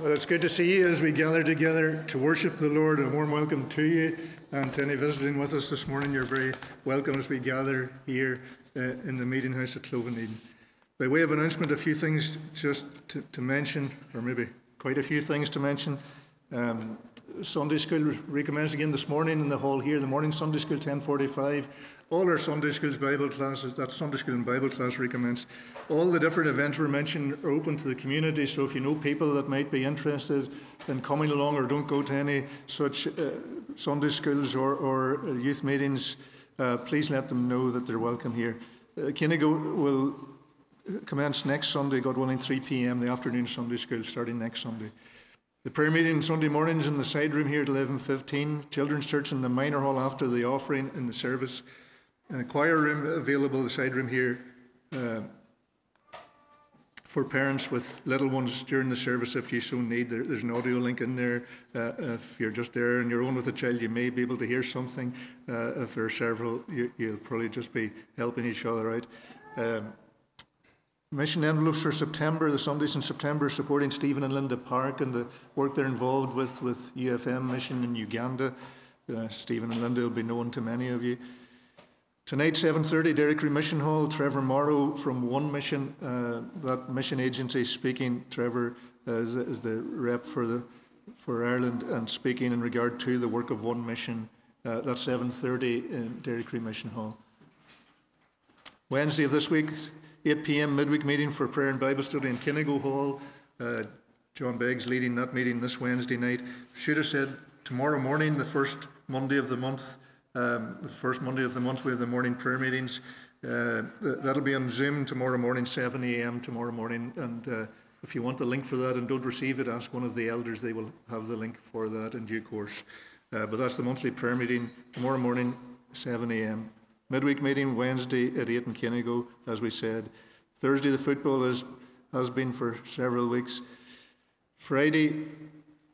Well, it's good to see you as we gather together to worship the Lord. A warm welcome to you and to any visiting with us this morning. You're very welcome as we gather here uh, in the meeting house at Cloveneden. By way of announcement, a few things just to, to mention, or maybe quite a few things to mention. Um, Sunday school recommenced again this morning in the hall here. The morning Sunday school 10:45. All our Sunday schools Bible classes, that Sunday school and Bible class recommenced. All the different events we mentioned are open to the community. So if you know people that might be interested in coming along or don't go to any such uh, Sunday schools or, or youth meetings, uh, please let them know that they're welcome here. Uh, will commence next Sunday, God willing, 3 p.m. the afternoon Sunday school starting next Sunday. The prayer meeting Sunday mornings in the side room here at 11.15. Children's church in the minor hall after the offering in the service. Uh, choir room available, the side room here, uh, for parents with little ones during the service if you so need. There, there's an audio link in there. Uh, if you're just there and you're on with a child, you may be able to hear something. Uh, if there are several, you, will probably just be helping each other out. Um, Mission envelopes for September, the Sundays in September, supporting Stephen and Linda Park and the work they're involved with with UFM Mission in Uganda. Uh, Stephen and Linda will be known to many of you. Tonight, 7.30, Derry Mission Hall, Trevor Morrow from One Mission, uh, that mission agency speaking. Trevor is, is, the rep for, the, for Ireland and speaking in regard to the work of One Mission. Uh, that's 7.30 in Derry Mission Hall. Wednesday of this week, 8 p.m. midweek meeting for prayer and Bible study in Kinnigo Hall. Uh, John Beggs leading that meeting this Wednesday night. Should have said tomorrow morning, the first Monday of the month, um, the first Monday of the month, we have the morning prayer meetings. Uh, that'll be on Zoom tomorrow morning, 7 a.m. tomorrow morning. And uh, if you want the link for that and don't receive it, ask one of the elders. They will have the link for that in due course. Uh, but that's the monthly prayer meeting tomorrow morning, 7 a.m. Midweek meeting Wednesday at 8 in Kinnigo, as we said. Thursday, the football is, has been for several weeks. Friday,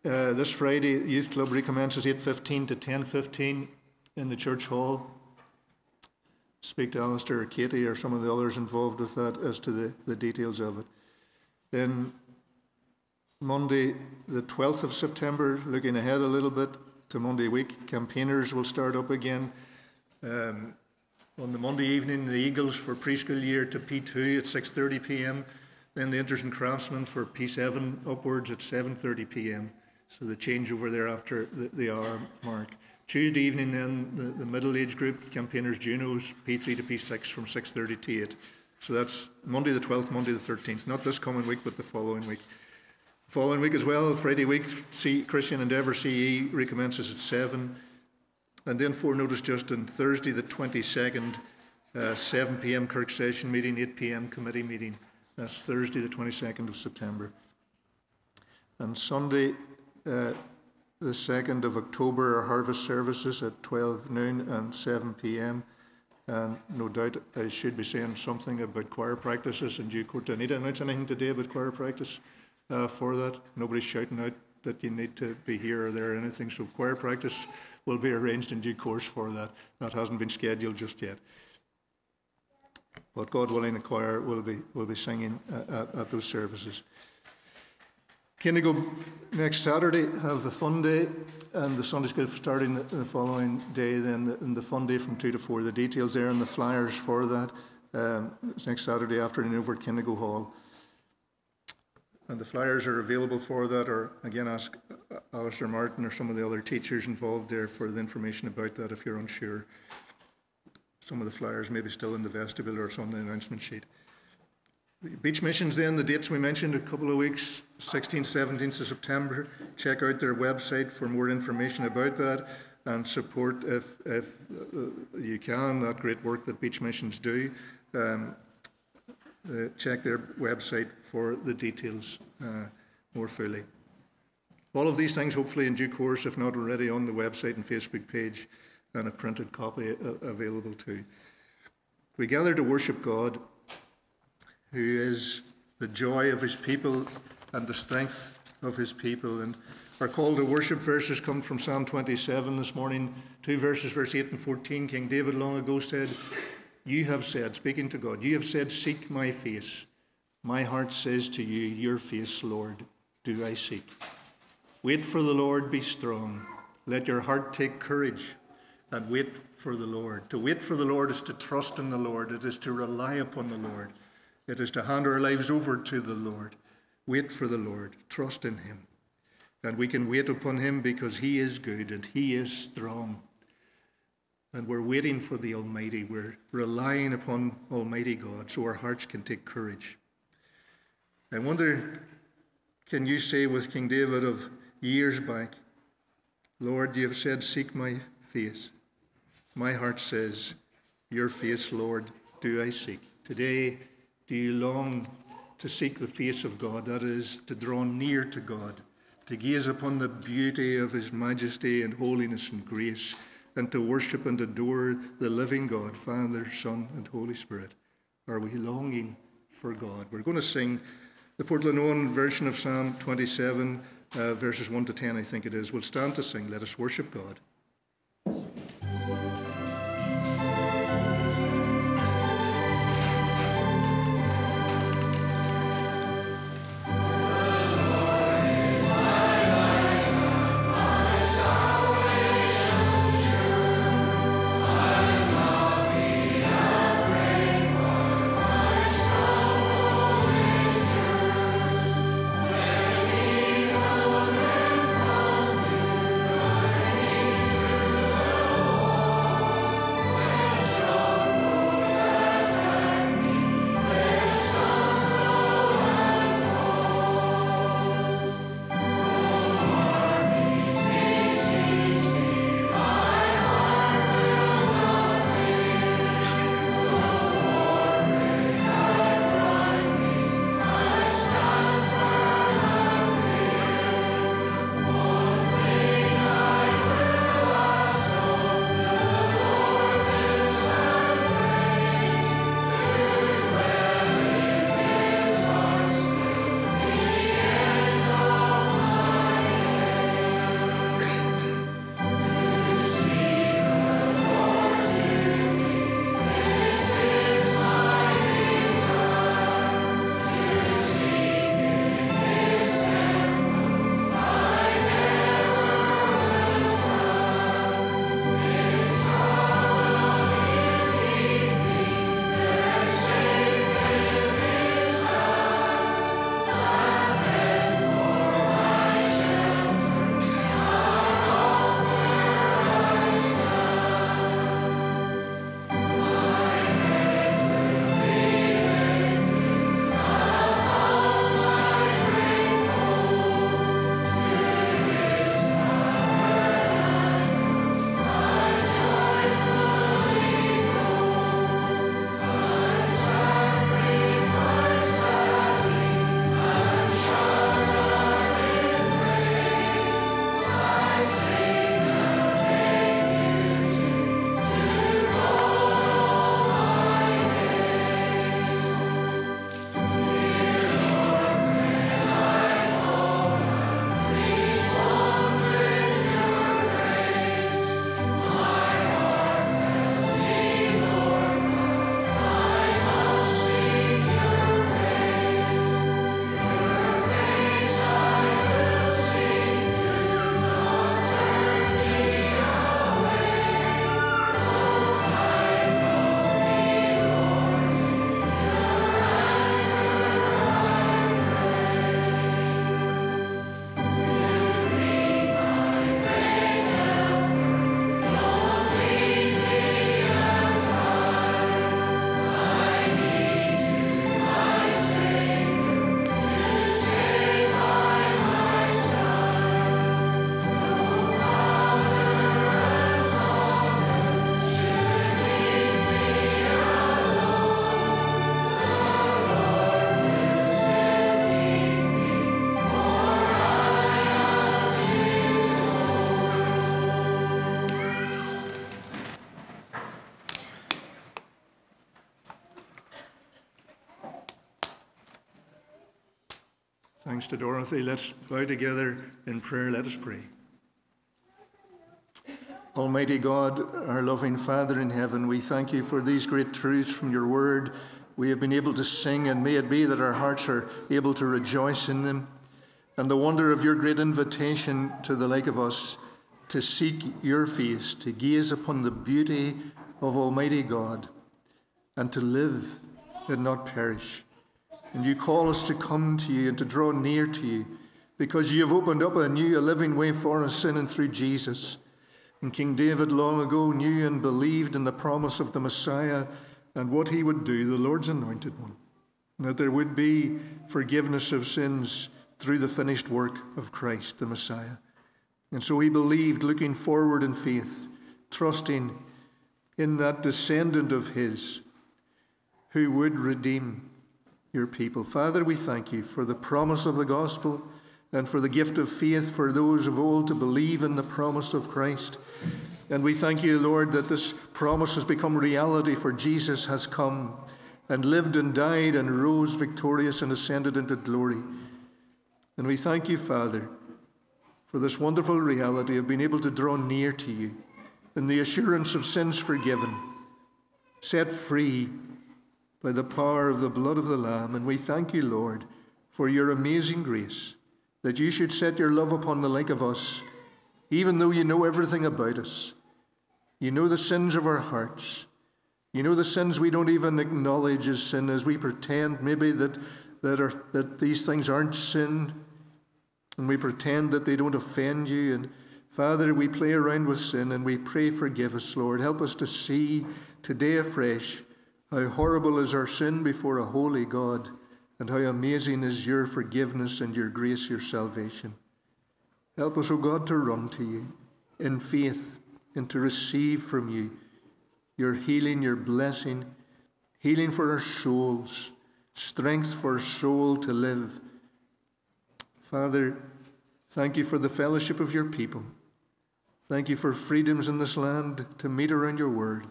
uh, this Friday, Youth Club recommences 8.15 to 10.15 in the church hall. Speak to Alistair or Katie or some of the others involved with that as to the, the details of it. Then Monday, the 12th of September, looking ahead a little bit to Monday week, campaigners will start up again. Um, on the Monday evening, the Eagles for preschool year to P2 at 6:30 p.m. Then the Inters and Craftsmen for P7 upwards at 7:30 p.m. So the changeover there after the, the hour mark. Tuesday evening, then the, the middle age group campaigners Junos P3 to P6 from 6:30 to 8. So that's Monday the 12th, Monday the 13th. Not this coming week, but the following week. Following week as well, Friday week, C, Christian Endeavour CE recommences at 7. And then for notice just on Thursday, the 22nd, uh, 7 p.m. Kirk session meeting, 8 p.m. committee meeting. That's Thursday, the 22nd of September. And Sunday, uh, the 2nd of October, our harvest services at 12 noon and 7 p.m. And no doubt I should be saying something about choir practices in due course. I need to announce anything today about choir practice uh, for that? Nobody's shouting out that you need to be here or there or anything. So choir practice will be arranged in due course for that. That hasn't been scheduled just yet. But God willing, the choir will be, will be singing uh, at, at those services. Kinnigo next Saturday have the fun day, and the Sunday school starting the following day, then the, the fun day from 2 to 4. The details there and the flyers for that. Um, it's next Saturday afternoon over at Kinnigo Hall. And the flyers are available for that, or again, ask Alistair Martin or some of the other teachers involved there for the information about that if you're unsure. Some of the flyers may be still in the vestibule or it's on the announcement sheet. Beach missions, then, the dates we mentioned a couple of weeks, 16th, 17th of September. Check out their website for more information about that and support, if, if uh, you can, that great work that beach missions do. Um, uh, check their website for the details uh, more fully. All of these things, hopefully, in due course, if not already on the website and Facebook page, and a printed copy uh, available too. We gather to worship God, who is the joy of his people and the strength of his people. And our call to worship verses come from Psalm 27 this morning, two verses, verse 8 and 14. King David long ago said, you have said, speaking to God, you have said, Seek my face. My heart says to you, Your face, Lord. do I seek. Wait for the Lord, be strong. Let your heart take courage and wait for the Lord. To wait for the Lord is to trust in the Lord, it is to rely upon the Lord, it is to hand our lives over to the Lord. Wait for the Lord, trust in Him. And we can wait upon Him because He is good and He is strong. And we're waiting for the Almighty. We're relying upon Almighty God so our hearts can take courage. I wonder, can you say with King David of years back, Lord, you have said, Seek my face. My heart says, Your face, Lord, do I seek. Today, do you long to seek the face of God? That is, to draw near to God, to gaze upon the beauty of His majesty and holiness and grace, and to worship and adore the living God, Father, Son, and Holy Spirit. Are we longing for God? We're going to sing the Portland Own version of Psalm 27, uh, verses 1 to 10, I think it is. We'll stand to sing. Let us worship God. To Dorothy. Let's bow together in prayer. Let us pray. Almighty God, our loving Father in heaven, we thank you for these great truths from your word. We have been able to sing, and may it be that our hearts are able to rejoice in them. and the wonder of your great invitation to the like of us to seek your face, to gaze upon the beauty of Almighty God, and to live and not perish. And you call us to come to you and to draw near to you because you have opened up a new, a living way for us in and through Jesus. And King David long ago knew and believed in the promise of the Messiah and what he would do, the Lord's anointed one, that there would be forgiveness of sins through the finished work of Christ, the Messiah. And so he believed, looking forward in faith, trusting in that descendant of his who would redeem your people. Father, we thank you for the promise of the gospel and for the gift of faith for those of old to believe in the promise of Christ. And we thank you, Lord, that this promise has become reality, for Jesus has come and lived and died and rose victorious and ascended into glory. And we thank you, Father, for this wonderful reality of being able to draw near to you in the assurance of sins forgiven, set free by the power of the blood of the Lamb. And we thank you, Lord, for your amazing grace, that you should set your love upon the like of us, even though you know everything about us. You know the sins of our hearts. You know the sins we don't even acknowledge as sin, as we pretend maybe that, that, are, that these things aren't sin, and we pretend that they don't offend you. And Father, we play around with sin and we pray, forgive us, Lord. Help us to see today afresh how horrible is our sin before a holy God, and how amazing is your forgiveness and your grace, your salvation. Help us, O God, to run to you in faith and to receive from you your healing, your blessing, healing for our souls, strength for our soul to live. Father, thank you for the fellowship of your people. Thank you for freedoms in this land to meet around your word.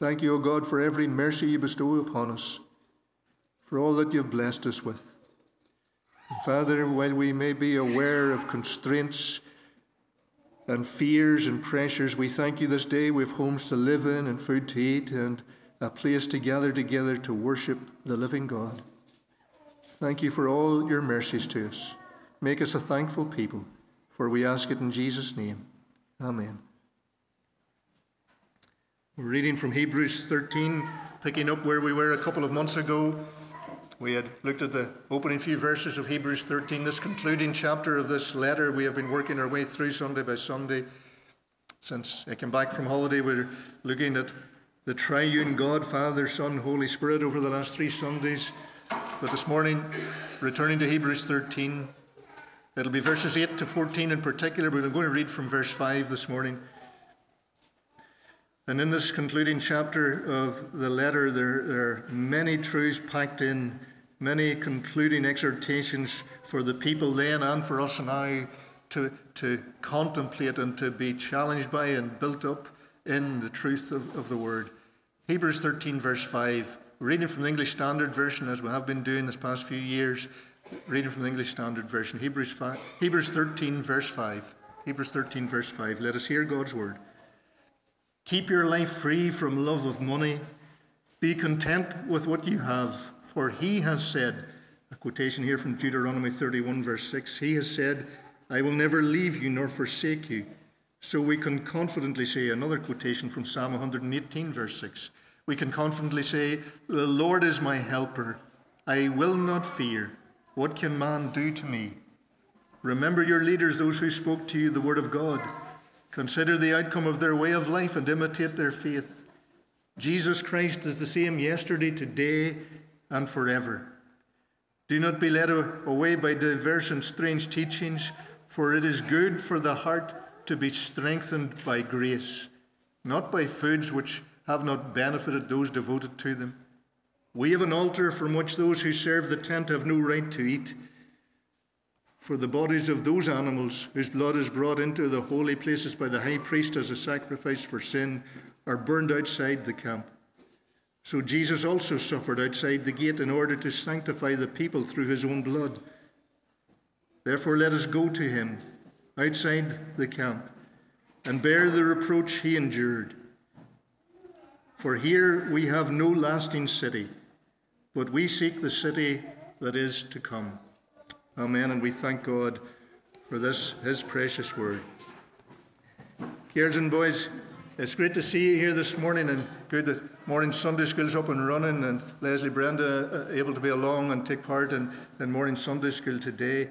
Thank you, O God, for every mercy you bestow upon us, for all that you've blessed us with. And Father, while we may be aware of constraints and fears and pressures, we thank you this day we have homes to live in and food to eat and a place to gather together to worship the living God. Thank you for all your mercies to us. Make us a thankful people, for we ask it in Jesus' name. Amen. We're reading from Hebrews 13, picking up where we were a couple of months ago. We had looked at the opening few verses of Hebrews 13, this concluding chapter of this letter. We have been working our way through Sunday by Sunday. Since I came back from holiday, we're looking at the triune God, Father, Son, Holy Spirit over the last three Sundays. But this morning, returning to Hebrews 13, it'll be verses 8 to 14 in particular, but I'm going to read from verse 5 this morning. And in this concluding chapter of the letter, there, there, are many truths packed in, many concluding exhortations for the people then and for us now to, to contemplate and to be challenged by and built up in the truth of, of the word. Hebrews 13, verse 5, reading from the English Standard Version, as we have been doing this past few years, reading from the English Standard Version. Hebrews, 5, Hebrews 13, verse 5. Hebrews 13, verse 5. Let us hear God's word. Keep your life free from love of money. Be content with what you have, for he has said, a quotation here from Deuteronomy 31, verse 6, he has said, I will never leave you nor forsake you. So we can confidently say, another quotation from Psalm 118, verse 6, we can confidently say, The Lord is my helper. I will not fear. What can man do to me? Remember your leaders, those who spoke to you the word of God. Consider the outcome of their way of life and imitate their faith. Jesus Christ is the same yesterday, today, and forever. Do not be led away by diverse and strange teachings, for it is good for the heart to be strengthened by grace, not by foods which have not benefited those devoted to them. We have an altar from which those who serve the tent have no right to eat for the bodies of those animals whose blood is brought into the holy places by the high priest as a sacrifice for sin are burned outside the camp. So Jesus also suffered outside the gate in order to sanctify the people through his own blood. Therefore, let us go to him outside the camp and bear the reproach he endured. For here we have no lasting city, but we seek the city that is to come. Amen. And we thank God for this, his precious word. Girls and boys, it's great to see you here this morning and good that morning Sunday school's up and running and Leslie Brenda uh, able to be along and take part in, in morning Sunday school today.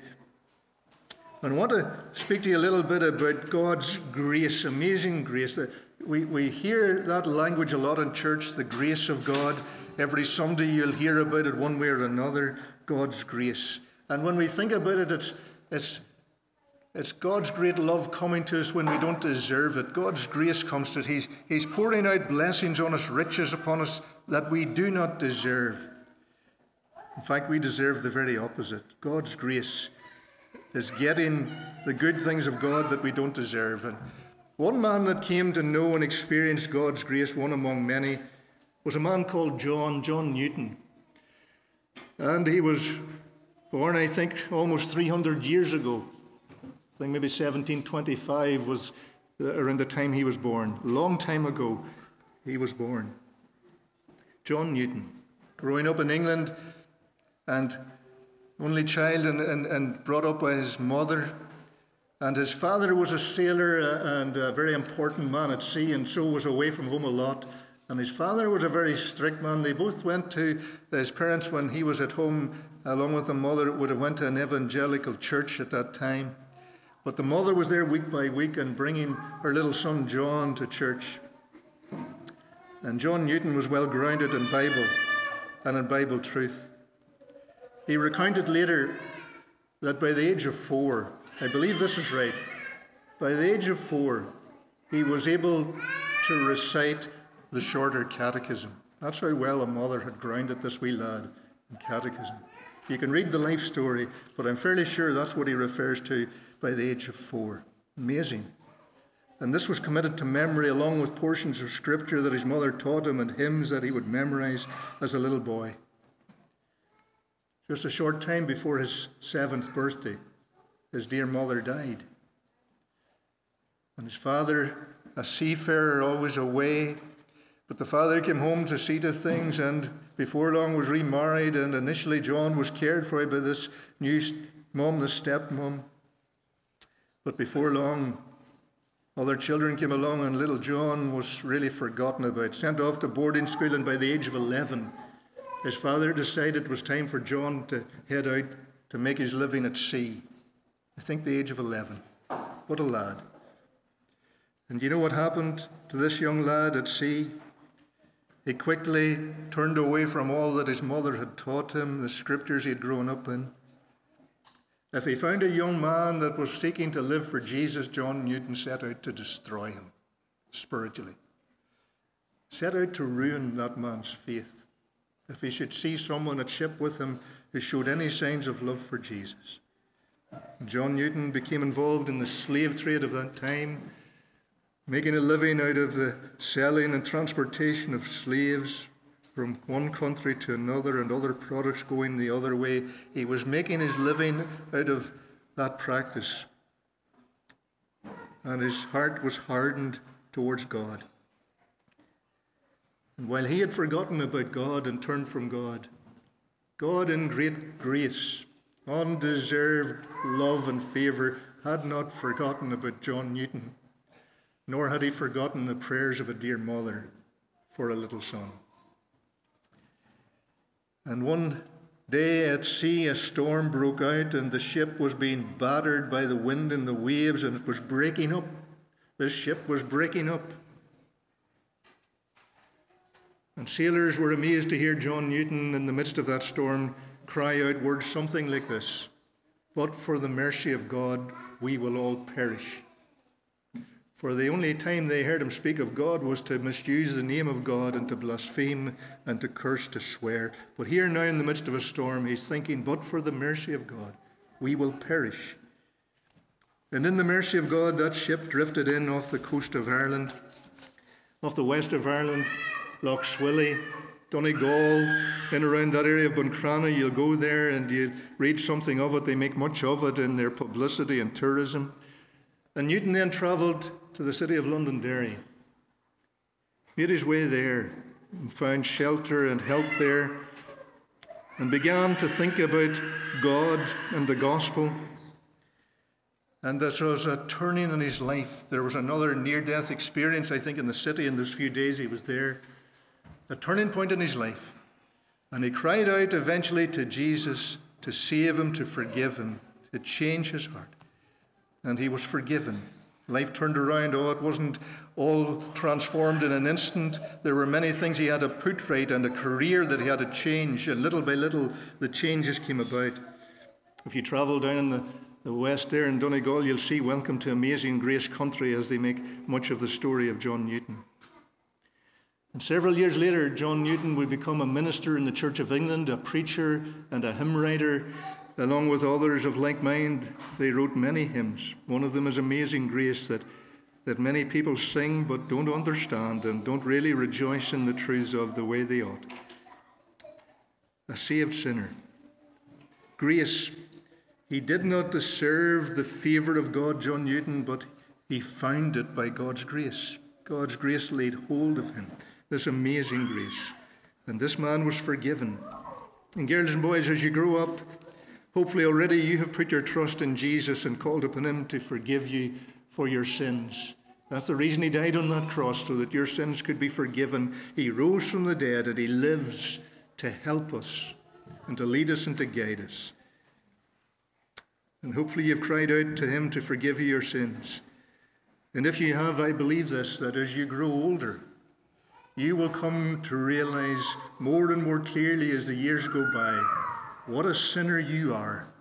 And I want to speak to you a little bit about God's grace, amazing grace. We, we hear that language a lot in church, the grace of God. Every Sunday you'll hear about it one way or another, God's grace. And when we think about it, it's, it's, it's God's great love coming to us when we don't deserve it. God's grace comes to us. He's, he's pouring out blessings on us, riches upon us that we do not deserve. In fact, we deserve the very opposite. God's grace is getting the good things of God that we don't deserve. And one man that came to know and experience God's grace, one among many, was a man called John, John Newton. And he was born, I think, almost 300 years ago. I think maybe 1725 was around the time he was born. Long time ago, he was born. John Newton, growing up in England and only child and, and, and brought up by his mother. And his father was a sailor uh, and a very important man at sea, and so was away from home a lot. And his father was a very strict man. They both went to his parents when he was at home, along with the mother, would have went to an evangelical church at that time. But the mother was there week by week and bringing her little son John to church. And John Newton was well grounded in Bible and in Bible truth. He recounted later that by the age of four, I believe this is right, by the age of four, he was able to recite the shorter catechism. That's how well a mother had grounded this wee lad in catechism. You can read the life story, but I'm fairly sure that's what he refers to by the age of four. Amazing. And this was committed to memory along with portions of scripture that his mother taught him and hymns that he would memorize as a little boy. Just a short time before his seventh birthday, his dear mother died. And his father, a seafarer, always away. But the father came home to see to things and before long was remarried. And initially, John was cared for by this new mum, the stepmom. But before long, other children came along, and little John was really forgotten about, sent off to boarding school, and by the age of 11, his father decided it was time for John to head out to make his living at sea. I think the age of 11. What a lad. And you know what happened to this young lad at sea? He quickly turned away from all that his mother had taught him, the scriptures he had grown up in. If he found a young man that was seeking to live for Jesus, John Newton set out to destroy him spiritually, set out to ruin that man's faith if he should see someone at ship with him who showed any signs of love for Jesus. John Newton became involved in the slave trade of that time, making a living out of the selling and transportation of slaves from one country to another and other products going the other way. He was making his living out of that practice. And his heart was hardened towards God. And while he had forgotten about God and turned from God, God, in great grace, undeserved love and favour, had not forgotten about John Newton, nor had he forgotten the prayers of a dear mother for a little son. And one day at sea, a storm broke out, and the ship was being battered by the wind and the waves, and it was breaking up. The ship was breaking up. And sailors were amazed to hear John Newton, in the midst of that storm, cry out words something like this But for the mercy of God, we will all perish. For the only time they heard him speak of God was to misuse the name of God and to blaspheme and to curse, to swear. But here now, in the midst of a storm, he's thinking, But for the mercy of God, we will perish. And in the mercy of God, that ship drifted in off the coast of Ireland, off the west of Ireland, Lough Swilly, Donegal, in around that area of Buncrana. You'll go there and you read something of it. They make much of it in their publicity and tourism. And Newton then travelled to the city of Londonderry, made his way there, and found shelter and help there. and began to think about God and the gospel. And there was a turning in his life. There was another near death experience, I think, in the city in those few days he was there. A turning point in his life. And he cried out eventually to Jesus to save him, to forgive him, to change his heart. And he was forgiven. Life turned around. Oh, it wasn't all transformed in an instant. There were many things he had to put right and a career that he had to change. And little by little, the changes came about. If you travel down in the, the west there in Donegal, you'll see Welcome to Amazing Grace Country as they make much of the story of John Newton. And several years later, John Newton would become a minister in the Church of England, a preacher and a hymn writer. Along with others of like mind, they wrote many hymns. One of them is Amazing Grace, that, that many people sing but don't understand and don't really rejoice in the truths of the way they ought. A saved sinner. Grace. He did not deserve the favour of God, John Newton, but he found it by God's grace. God's grace laid hold of him. This amazing grace. And this man was forgiven. And girls and boys, as you grow up, Hopefully, already you have put your trust in Jesus and called upon Him to forgive you for your sins. That's the reason He died on that cross, so that your sins could be forgiven. He rose from the dead and He lives to help us and to lead us and to guide us. And hopefully, you've cried out to Him to forgive you your sins. And if you have, I believe this that as you grow older, you will come to realize more and more clearly as the years go by what a sinner you are,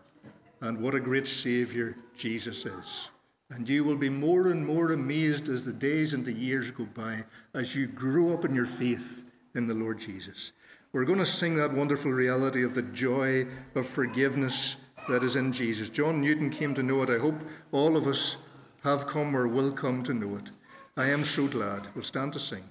and what a great Saviour Jesus is. And you will be more and more amazed as the days and the years go by, as you grow up in your faith in the Lord Jesus. We're going to sing that wonderful reality of the joy of forgiveness that is in Jesus. John Newton came to know it. I hope all of us have come or will come to know it. I am so glad. We'll stand to sing.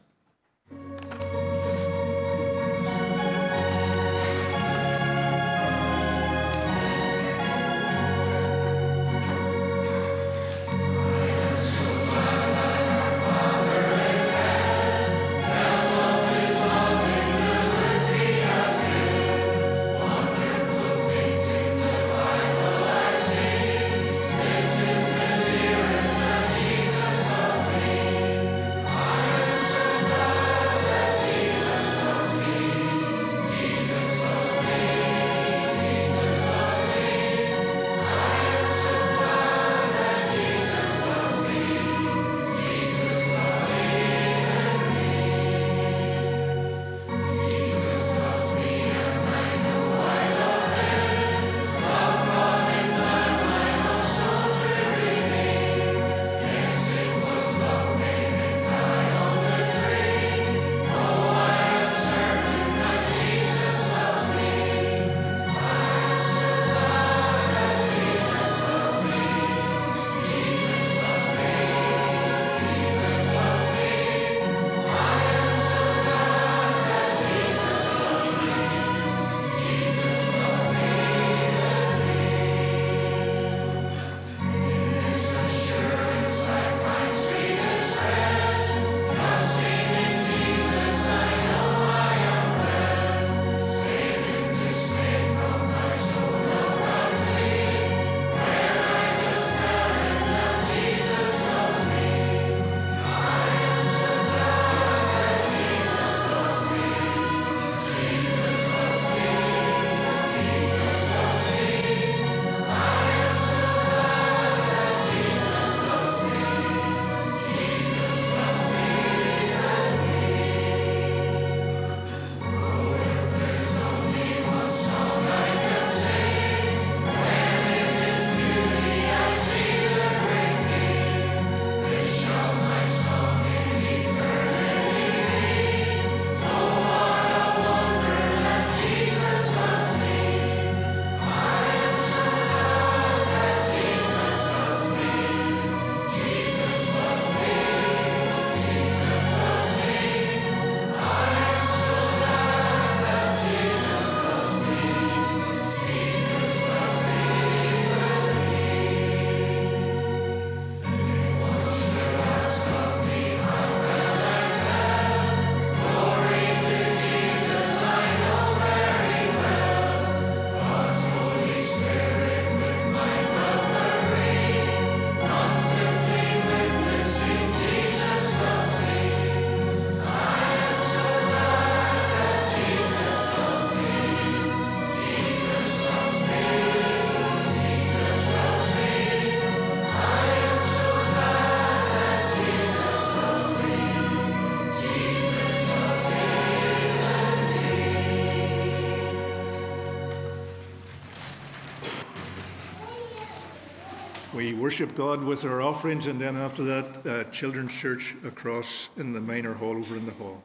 Worship God with our offerings, and then after that, uh, children's church across in the minor hall over in the hall.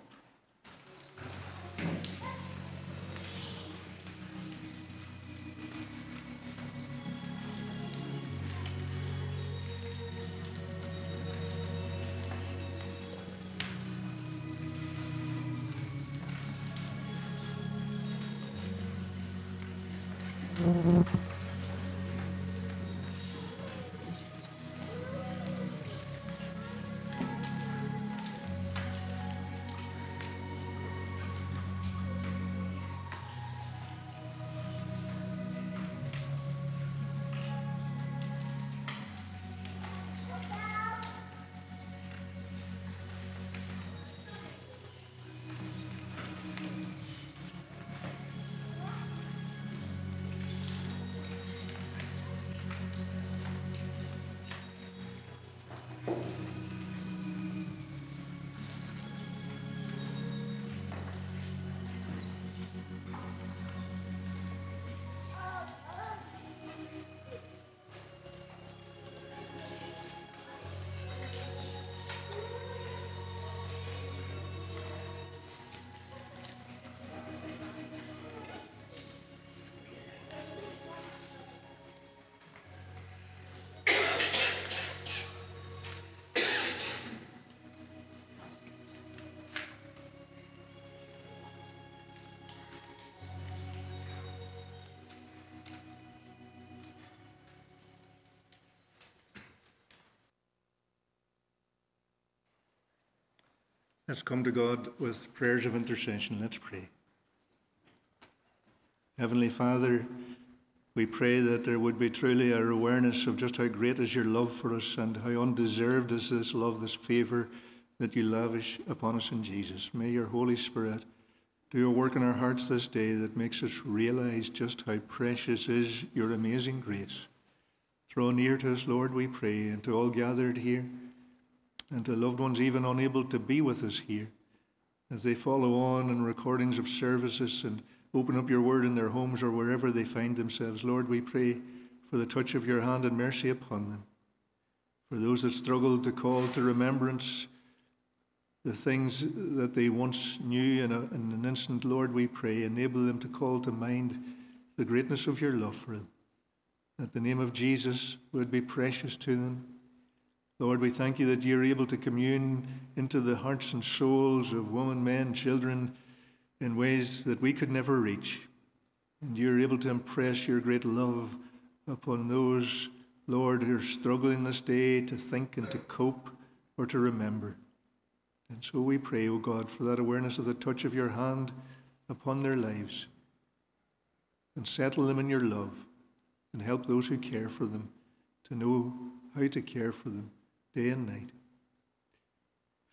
Let's come to God with prayers of intercession. Let's pray. Heavenly Father, we pray that there would be truly our awareness of just how great is your love for us and how undeserved is this love, this favour that you lavish upon us in Jesus. May your Holy Spirit do a work in our hearts this day that makes us realize just how precious is your amazing grace. Draw near to us, Lord, we pray, and to all gathered here and to loved ones even unable to be with us here as they follow on in recordings of services and open up your word in their homes or wherever they find themselves. Lord, we pray for the touch of your hand and mercy upon them. For those that struggle to call to remembrance the things that they once knew in, a, in an instant, Lord, we pray, enable them to call to mind the greatness of your love for them. That the name of Jesus would be precious to them Lord, we thank you that you're able to commune into the hearts and souls of women, men, children in ways that we could never reach. And you're able to impress your great love upon those, Lord, who are struggling this day to think and to cope or to remember. And so we pray, O oh God, for that awareness of the touch of your hand upon their lives. And settle them in your love and help those who care for them to know how to care for them day and night.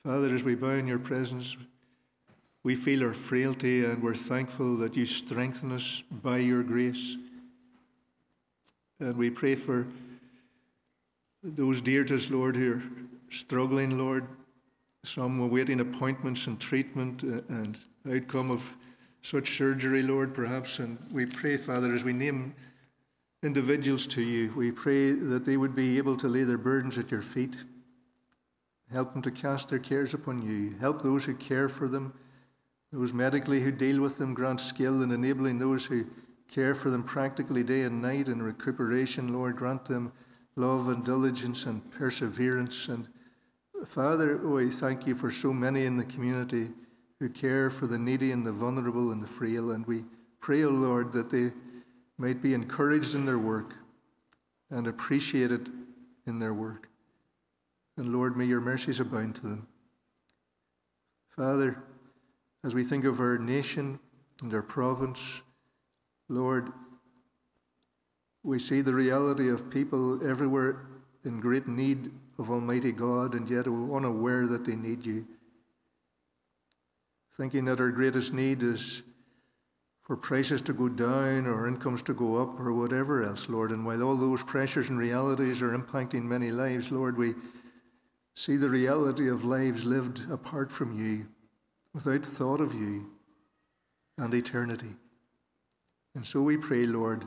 Father, as we bow in your presence, we feel our frailty and we're thankful that you strengthen us by your grace. And we pray for those dear to us, Lord, who are struggling, Lord. Some awaiting appointments and treatment uh, and outcome of such surgery, Lord, perhaps. And we pray, Father, as we name individuals to you. We pray that they would be able to lay their burdens at your feet. Help them to cast their cares upon you. Help those who care for them, those medically who deal with them, grant skill in enabling those who care for them practically day and night in recuperation. Lord, grant them love and diligence and perseverance. And Father, we thank you for so many in the community who care for the needy and the vulnerable and the frail. And we pray, O oh Lord, that they might be encouraged in their work and appreciated in their work. And Lord, may your mercies abound to them. Father, as we think of our nation and our province, Lord, we see the reality of people everywhere in great need of Almighty God and yet unaware that they need you. Thinking that our greatest need is for prices to go down or incomes to go up or whatever else, Lord. And while all those pressures and realities are impacting many lives, Lord, we see the reality of lives lived apart from you, without thought of you and eternity. And so we pray, Lord,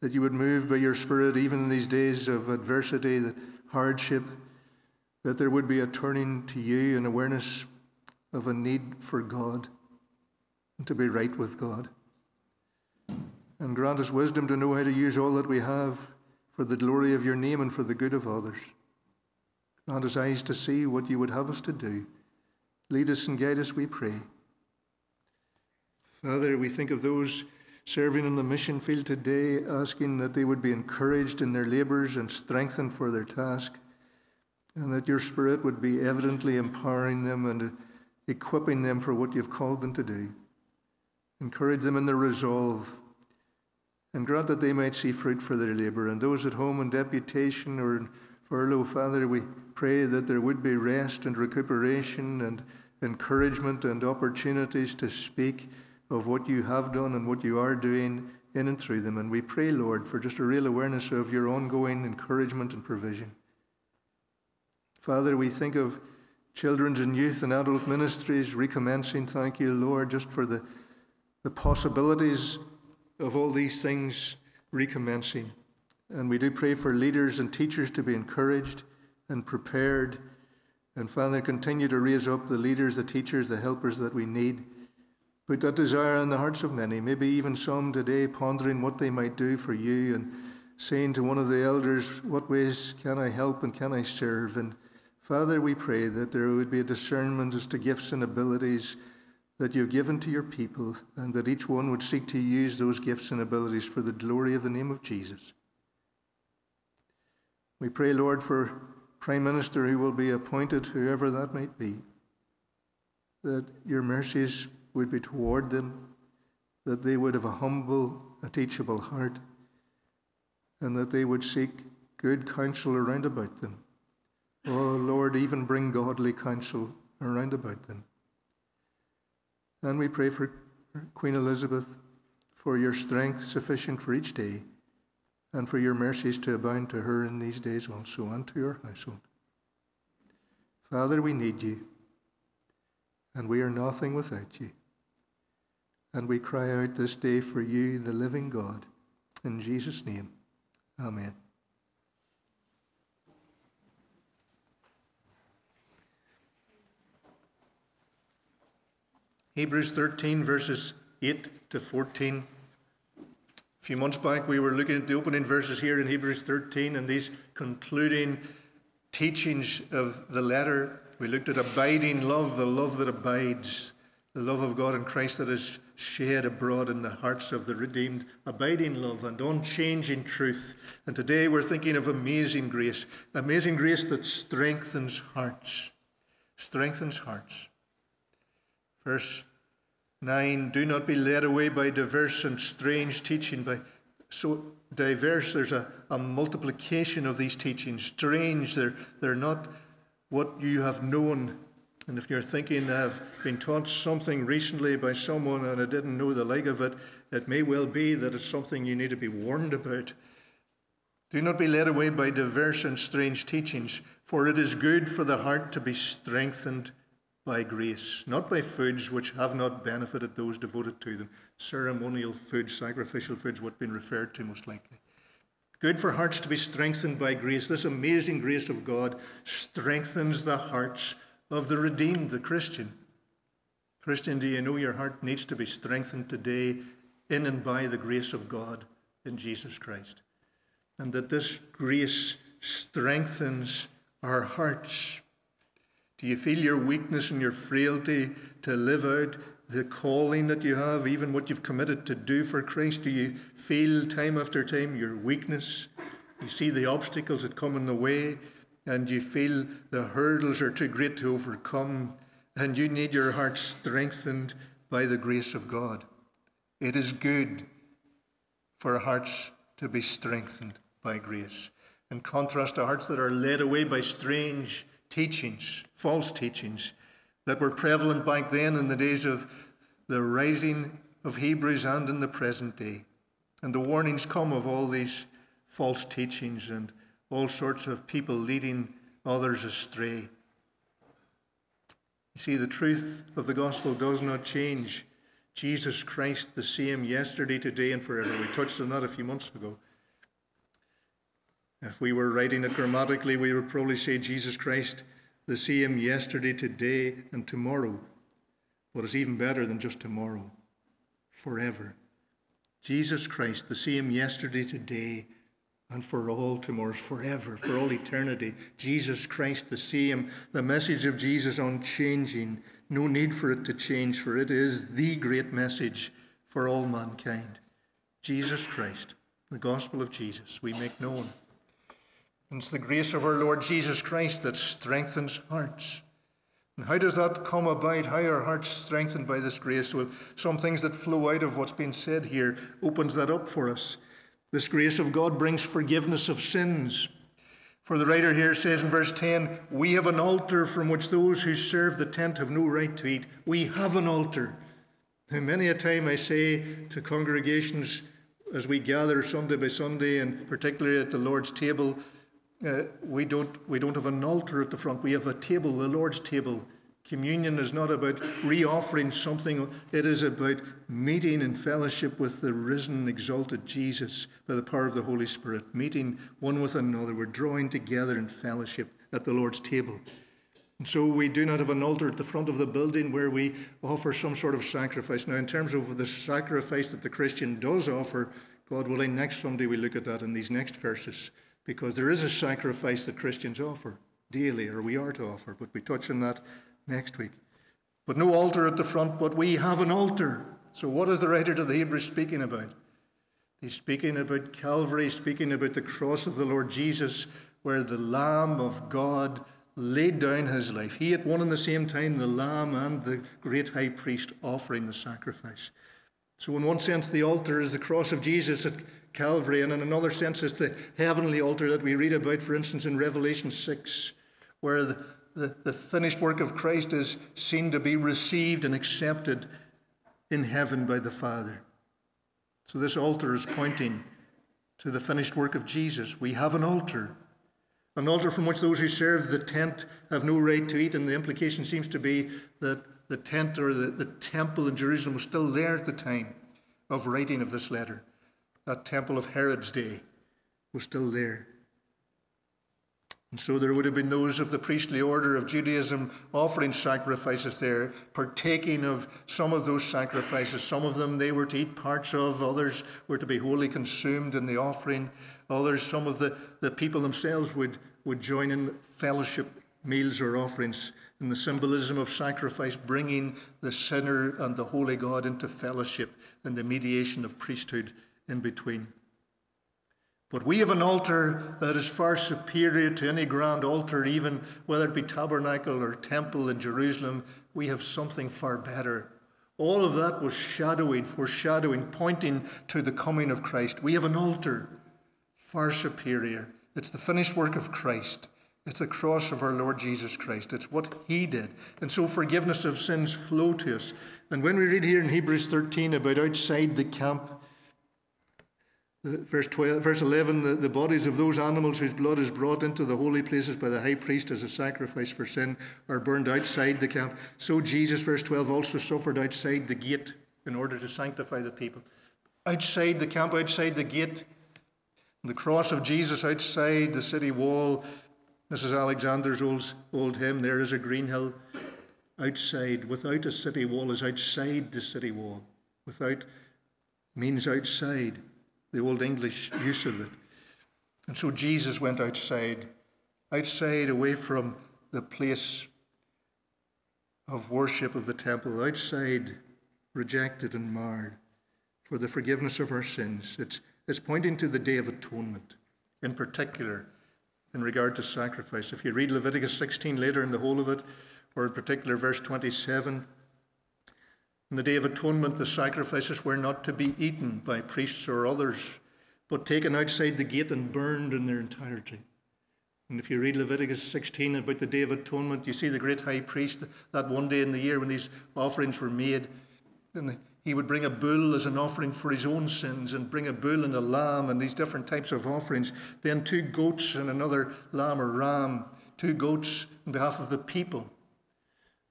that you would move by your Spirit even in these days of adversity, the hardship, that there would be a turning to you and awareness of a need for God and to be right with God. And grant us wisdom to know how to use all that we have for the glory of your name and for the good of others. Grant us eyes to see what you would have us to do. Lead us and guide us, we pray. Father, we think of those serving in the mission field today, asking that they would be encouraged in their labours and strengthened for their task, and that your Spirit would be evidently empowering them and equipping them for what you've called them to do. Encourage them in their resolve, and grant that they might see fruit for their labour. And those at home in deputation or in furlough, Father, we pray that there would be rest and recuperation and encouragement and opportunities to speak of what you have done and what you are doing in and through them. And we pray, Lord, for just a real awareness of your ongoing encouragement and provision. Father, we think of children's and youth and adult ministries recommencing. Thank you, Lord, just for the, the possibilities of all these things recommencing. And we do pray for leaders and teachers to be encouraged and prepared. And Father, continue to raise up the leaders, the teachers, the helpers that we need. Put that desire in the hearts of many, maybe even some today pondering what they might do for you and saying to one of the elders, What ways can I help and can I serve? And Father, we pray that there would be a discernment as to gifts and abilities that you've given to your people, and that each one would seek to use those gifts and abilities for the glory of the name of Jesus. We pray, Lord, for Prime Minister who will be appointed, whoever that might be, that your mercies would be toward them, that they would have a humble, a teachable heart, and that they would seek good counsel around about them. Oh Lord, even bring godly counsel around about them. And we pray for Queen Elizabeth, for your strength sufficient for each day, and for your mercies to abound to her in these days also, and to your household. Father, we need you, and we are nothing without you. And we cry out this day for you, the living God. In Jesus' name, amen. Hebrews 13, verses 8 to 14. A few months back, we were looking at the opening verses here in Hebrews 13 and these concluding teachings of the letter. We looked at abiding love, the love that abides, the love of God in Christ that is shed abroad in the hearts of the redeemed, abiding love and unchanging truth. And today we're thinking of amazing grace, amazing grace that strengthens hearts, strengthens hearts. Verse 9 Do not be led away by diverse and strange teaching, by so diverse, there's a, a multiplication of these teachings. Strange, they're, they're not what you have known and if you're thinking I've been taught something recently by someone and I didn't know the like of it, it may well be that it's something you need to be warned about. Do not be led away by diverse and strange teachings, for it is good for the heart to be strengthened by grace, not by foods which have not benefited those devoted to them. Ceremonial foods, sacrificial foods, what been referred to most likely. Good for hearts to be strengthened by grace. This amazing grace of God strengthens the hearts of the redeemed, the Christian. Christian, do you know your heart needs to be strengthened today in and by the grace of God in Jesus Christ? And that this grace strengthens our hearts. Do you feel your weakness and your frailty to live out the calling that you have, even what you've committed to do for Christ? Do you feel time after time your weakness? You see the obstacles that come in the way? and you feel the hurdles are too great to overcome, and you need your heart strengthened by the grace of God. It is good for hearts to be strengthened by grace. In contrast to hearts that are led away by strange teachings, false teachings, that were prevalent back then in the days of the writing of Hebrews and in the present day. And the warnings come of all these false teachings and all sorts of people leading others astray. You see, the truth of the gospel does not change. Jesus Christ, the same yesterday, today, and forever. We touched on that a few months ago. If we were writing it grammatically, we would probably say Jesus Christ, the same yesterday, today, and tomorrow. But it's even better than just tomorrow, forever. Jesus Christ, the same yesterday, today, and for all tomorrows, forever, for all eternity. Jesus Christ, the same. The message of Jesus unchanging. No need for it to change, for it is the great message for all mankind. Jesus Christ, the gospel of Jesus, we make known. And it's the grace of our Lord Jesus Christ that strengthens hearts. And how does that come about? How are hearts strengthened by this grace? Well, some things that flow out of what's been said here opens that up for us. This grace of God brings forgiveness of sins. For the writer here says in verse 10, We have an altar from which those who serve the tent have no right to eat. We have an altar. And many a time I say to congregations as we gather Sunday by Sunday, and particularly at the Lord's table, uh, we, don't, we don't have an altar at the front. We have a table, the Lord's table. Communion is not about re-offering something. It is about meeting in fellowship with the risen, exalted Jesus by the power of the Holy Spirit, meeting one with another. We're drawing together in fellowship at the Lord's table. And so we do not have an altar at the front of the building where we offer some sort of sacrifice. Now, in terms of the sacrifice that the Christian does offer, God willing, next Sunday we look at that in these next verses because there is a sacrifice that Christians offer daily, or we are to offer, but we touch on that next week. But no altar at the front, but we have an altar. So, what is the writer to the Hebrews speaking about? He's speaking about Calvary, speaking about the cross of the Lord Jesus, where the Lamb of God laid down his life. He at one and the same time, the Lamb and the great high priest offering the sacrifice. So, in one sense, the altar is the cross of Jesus Calvary, and in another sense, it's the heavenly altar that we read about, for instance, in Revelation 6, where the, the, the finished work of Christ is seen to be received and accepted in heaven by the Father. So, this altar is pointing to the finished work of Jesus. We have an altar, an altar from which those who serve the tent have no right to eat, and the implication seems to be that the tent or the, the temple in Jerusalem was still there at the time of writing of this letter. That temple of Herod's day was still there. And so there would have been those of the priestly order of Judaism offering sacrifices there, partaking of some of those sacrifices. Some of them they were to eat parts of, others were to be wholly consumed in the offering. Others, some of the, the people themselves would, would join in fellowship meals or offerings in the symbolism of sacrifice, bringing the sinner and the holy God into fellowship and the mediation of priesthood in between. But we have an altar that is far superior to any grand altar, even whether it be tabernacle or temple in Jerusalem. We have something far better. All of that was shadowing, foreshadowing, pointing to the coming of Christ. We have an altar far superior. It's the finished work of Christ. It's the cross of our Lord Jesus Christ. It's what He did. And so forgiveness of sins flow to us. And when we read here in Hebrews 13 about outside the camp, Verse, 12, verse 11 the, the bodies of those animals whose blood is brought into the holy places by the high priest as a sacrifice for sin are burned outside the camp. So Jesus, verse 12, also suffered outside the gate in order to sanctify the people. Outside the camp, outside the gate, the cross of Jesus outside the city wall. This is Alexander's old, old hymn, There is a green hill. Outside, without a city wall, is outside the city wall. Without means outside the Old English use of it. And so Jesus went outside, outside away from the place of worship of the temple, outside, rejected and marred for the forgiveness of our sins. It's, it's pointing to the Day of Atonement, in particular, in regard to sacrifice. If you read Leviticus 16 later in the whole of it, or in particular verse 27, in the Day of Atonement, the sacrifices were not to be eaten by priests or others, but taken outside the gate and burned in their entirety. And if you read Leviticus 16 about the Day of Atonement, you see the great high priest that one day in the year when these offerings were made, and he would bring a bull as an offering for his own sins, and bring a bull and a lamb and these different types of offerings. Then two goats and another lamb or ram, two goats on behalf of the people.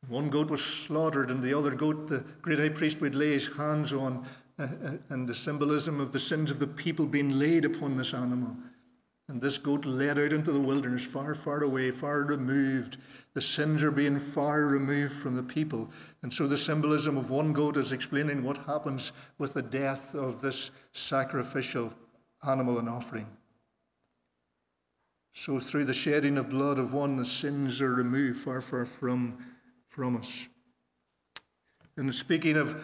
One goat was slaughtered, and the other goat the great high priest would lay his hands on, uh, uh, and the symbolism of the sins of the people being laid upon this animal. And this goat led out into the wilderness, far, far away, far removed. The sins are being far removed from the people. And so the symbolism of one goat is explaining what happens with the death of this sacrificial animal and offering. So through the shedding of blood of one, the sins are removed far, far from, from us. And speaking of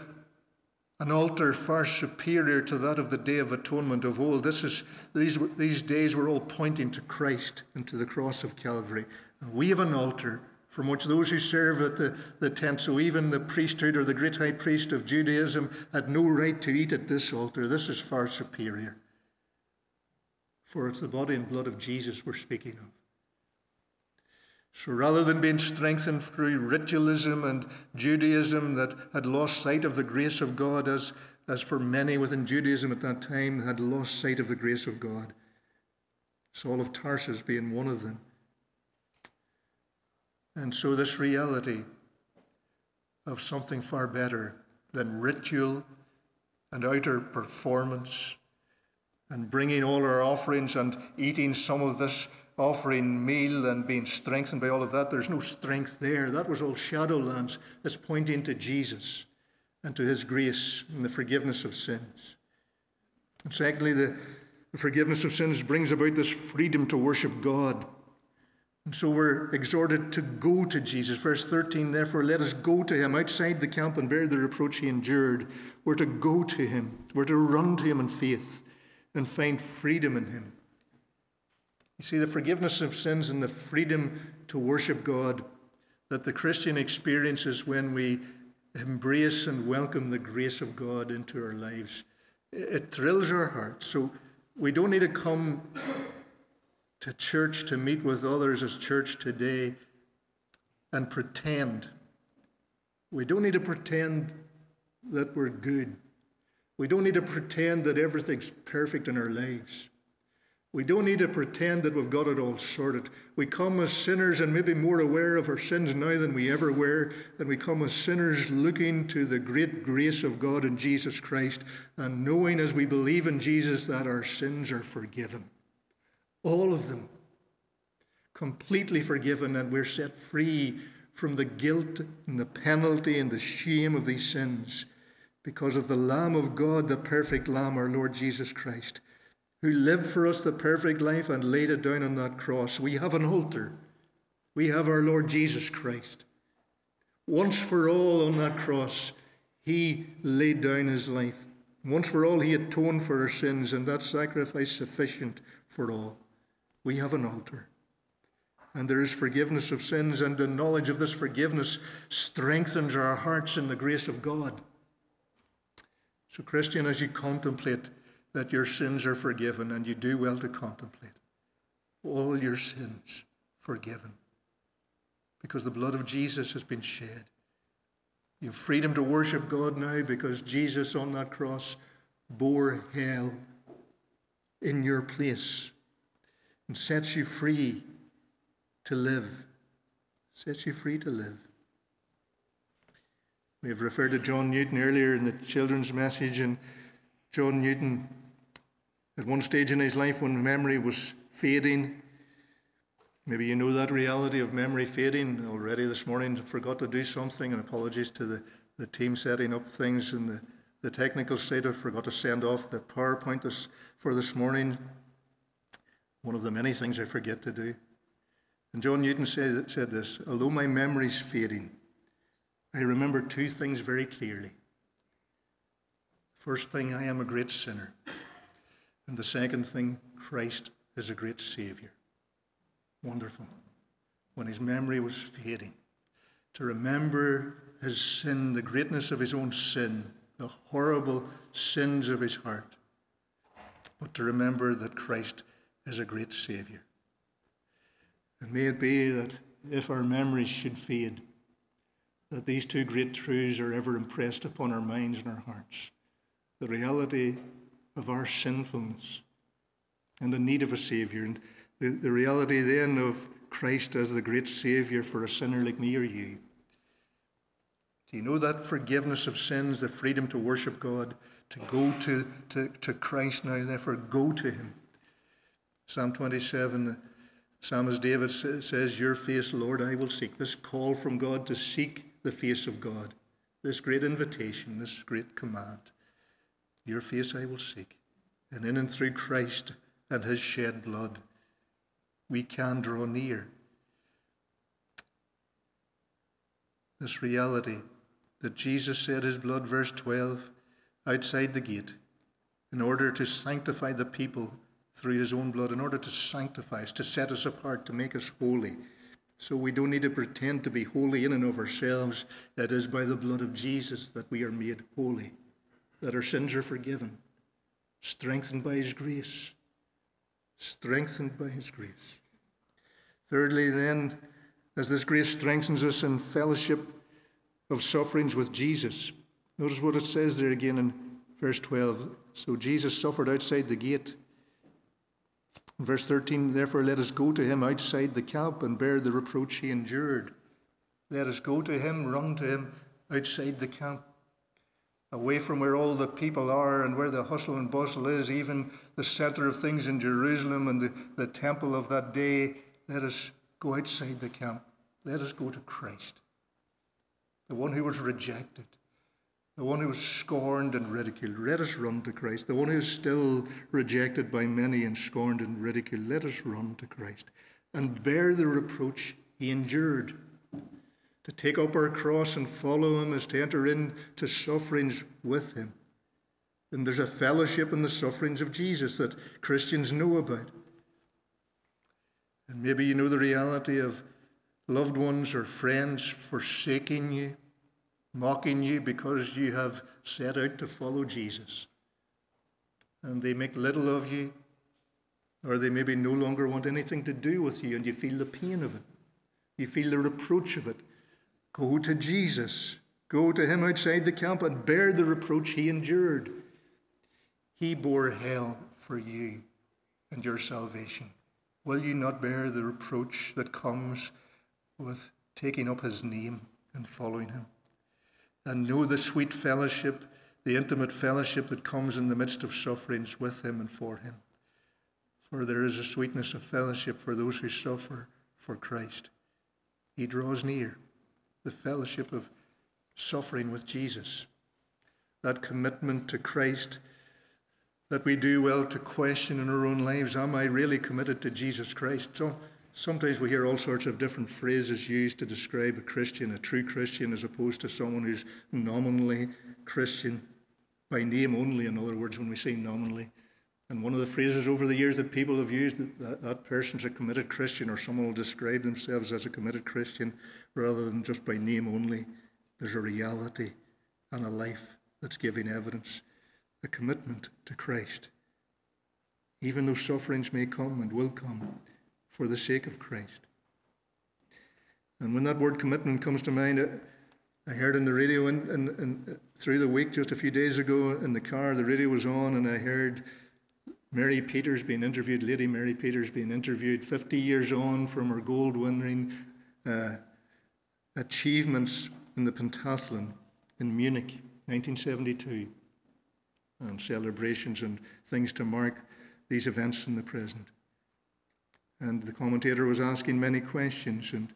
an altar far superior to that of the Day of Atonement of old. This is, these, these days were all pointing to Christ and to the cross of Calvary. And we have an altar from which those who serve at the, the tent, so even the priesthood or the great high priest of Judaism, had no right to eat at this altar. This is far superior. For it's the body and blood of Jesus we're speaking of. So rather than being strengthened through ritualism and Judaism that had lost sight of the grace of God, as, as for many within Judaism at that time had lost sight of the grace of God, Saul of Tarsus being one of them. And so, this reality of something far better than ritual and outer performance and bringing all our offerings and eating some of this offering meal and being strengthened by all of that. There's no strength there. That was all shadowlands that's pointing to Jesus and to his grace and the forgiveness of sins. And secondly, the, the forgiveness of sins brings about this freedom to worship God. And so we're exhorted to go to Jesus. Verse 13, therefore, let us go to him outside the camp and bear the reproach he endured. We're to go to him. We're to run to him in faith and find freedom in him. You see, the forgiveness of sins and the freedom to worship God that the Christian experiences when we embrace and welcome the grace of God into our lives. It thrills our hearts. So we don't need to come to church to meet with others as church today and pretend. We don't need to pretend that we're good. We don't need to pretend that everything's perfect in our lives. We don't need to pretend that we've got it all sorted. We come as sinners and maybe more aware of our sins now than we ever were. And we come as sinners looking to the great grace of God in Jesus Christ and knowing as we believe in Jesus that our sins are forgiven. All of them. Completely forgiven, and we're set free from the guilt and the penalty and the shame of these sins because of the Lamb of God, the perfect Lamb, our Lord Jesus Christ who lived for us the perfect life and laid it down on that cross. We have an altar. We have our Lord Jesus Christ. Once for all on that cross, he laid down his life. Once for all, he atoned for our sins, and that sacrifice sufficient for all. We have an altar. And there is forgiveness of sins, and the knowledge of this forgiveness strengthens our hearts in the grace of God. So, Christian, as you contemplate that your sins are forgiven, and you do well to contemplate all your sins forgiven because the blood of Jesus has been shed. You have freedom to worship God now because Jesus on that cross bore hell in your place and sets you free to live. Sets you free to live. We have referred to John Newton earlier in the children's message, and John Newton at one stage in his life, when memory was fading, maybe you know that reality of memory fading. Already this morning, forgot to do something, and apologies to the, the team setting up things and the, the technical side. I forgot to send off the PowerPoint this, for this morning. One of the many things I forget to do. And John Newton said, said this Although my memory's fading, I remember two things very clearly. First thing, I am a great sinner. And the second thing, Christ is a great Savior. Wonderful. When his memory was fading, to remember his sin, the greatness of his own sin, the horrible sins of his heart, but to remember that Christ is a great Savior. And may it be that if our memories should fade, that these two great truths are ever impressed upon our minds and our hearts. The reality of our sinfulness and the need of a Saviour, and the, the reality then of Christ as the great Saviour for a sinner like me or you. Do you know that forgiveness of sins, the freedom to worship God, to go to, to, to Christ now, therefore go to Him? Psalm 27, Psalm Psalmist David says, Your face, Lord, I will seek. This call from God to seek the face of God, this great invitation, this great command. Your face I will seek. And in and through Christ and his shed blood, we can draw near. This reality that Jesus shed his blood, verse 12, outside the gate, in order to sanctify the people through his own blood, in order to sanctify us, to set us apart, to make us holy. So we don't need to pretend to be holy in and of ourselves. It is by the blood of Jesus that we are made holy, that our sins are forgiven, strengthened by his grace. Strengthened by his grace. Thirdly, then, as this grace strengthens us in fellowship of sufferings with Jesus, notice what it says there again in verse 12. So Jesus suffered outside the gate Verse 13, therefore let us go to him outside the camp and bear the reproach he endured. Let us go to him, run to him outside the camp, away from where all the people are and where the hustle and bustle is, even the center of things in Jerusalem and the, the temple of that day. Let us go outside the camp. Let us go to Christ, the one who was rejected, the one who was scorned and ridiculed. Let us run to Christ. The one who is still rejected by many and scorned and ridiculed. Let us run to Christ and bear the reproach he endured. To take up our cross and follow him is to enter into sufferings with him. And there's a fellowship in the sufferings of Jesus that Christians know about. And maybe you know the reality of loved ones or friends forsaking you mocking you because you have set out to follow Jesus. And they make little of you, or they maybe no longer want anything to do with you, and you feel the pain of it. You feel the reproach of it. Go to Jesus. Go to him outside the camp and bear the reproach he endured. He bore hell for you and your salvation. Will you not bear the reproach that comes with taking up his name and following him? and know the sweet fellowship, the intimate fellowship that comes in the midst of sufferings with Him and for Him. For there is a sweetness of fellowship for those who suffer for Christ. He draws near the fellowship of suffering with Jesus, that commitment to Christ that we do well to question in our own lives Am I really committed to Jesus Christ? So, Sometimes we hear all sorts of different phrases used to describe a Christian, a true Christian, as opposed to someone who's nominally Christian, by name only, in other words, when we say nominally. And one of the phrases over the years that people have used that, that, person's a committed Christian, or someone will describe themselves as a committed Christian rather than just by name only. There's a reality and a life that's giving evidence, a commitment to Christ. Even though sufferings may come and will come, for the sake of Christ. And when that word commitment comes to mind, I heard on the radio and through the week just a few days ago in the car, the radio was on, and I heard Mary Peters being interviewed, Lady Mary Peters being interviewed, 50 years on from her gold winning uh, achievements in the pentathlon in Munich, 1972, and celebrations and things to mark these events in the present. And the commentator was asking many questions. And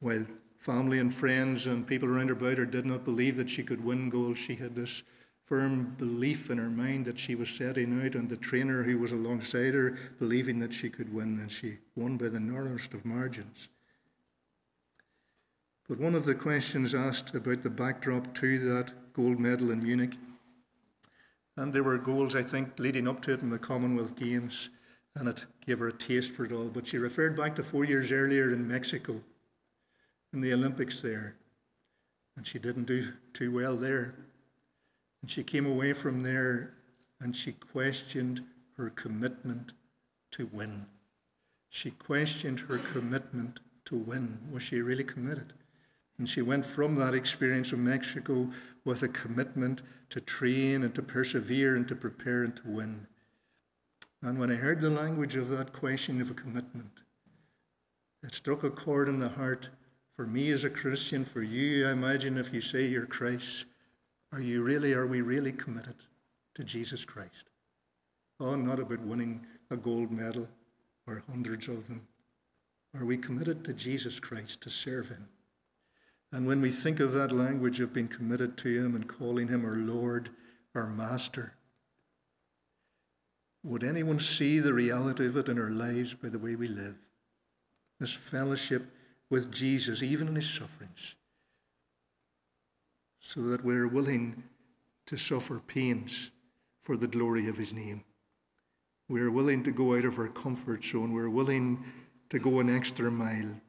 while family and friends and people around her about her did not believe that she could win gold, she had this firm belief in her mind that she was setting out, and the trainer who was alongside her believing that she could win, and she won by the narrowest of margins. But one of the questions asked about the backdrop to that gold medal in Munich, and there were goals, I think, leading up to it in the Commonwealth Games and it gave her a taste for it all. But she referred back to four years earlier in Mexico, in the Olympics there, and she didn't do too well there. And she came away from there and she questioned her commitment to win. She questioned her commitment to win. Was she really committed? And she went from that experience of Mexico with a commitment to train and to persevere and to prepare and to win. And when I heard the language of that question of a commitment, it struck a chord in the heart for me as a Christian, for you, I imagine if you say you're Christ, are you really, are we really committed to Jesus Christ? Oh, not about winning a gold medal or hundreds of them? Are we committed to Jesus Christ to serve Him? And when we think of that language of being committed to Him and calling Him our Lord, our Master, would anyone see the reality of it in our lives by the way we live? This fellowship with Jesus, even in His sufferings, so that we're willing to suffer pains for the glory of His name. We're willing to go out of our comfort zone. We're willing to go an extra mile.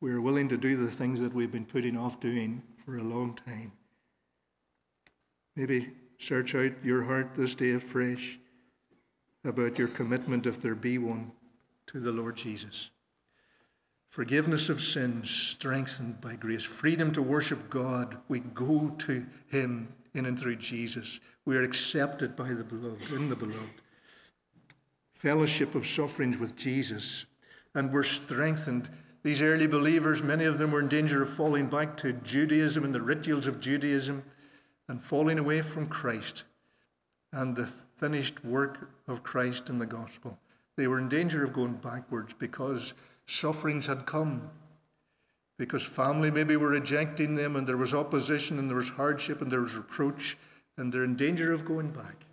We're willing to do the things that we've been putting off doing for a long time. Maybe search out your heart this day afresh about your commitment, if there be one, to the Lord Jesus. Forgiveness of sins strengthened by grace. Freedom to worship God. We go to Him in and through Jesus. We are accepted by the beloved, in the beloved fellowship of sufferings with Jesus, and were strengthened. These early believers, many of them were in danger of falling back to Judaism and the rituals of Judaism and falling away from Christ and the finished work of Christ in the gospel. They were in danger of going backwards because sufferings had come, because family maybe were rejecting them, and there was opposition, and there was hardship, and there was reproach, and they're in danger of going back.